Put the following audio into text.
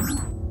you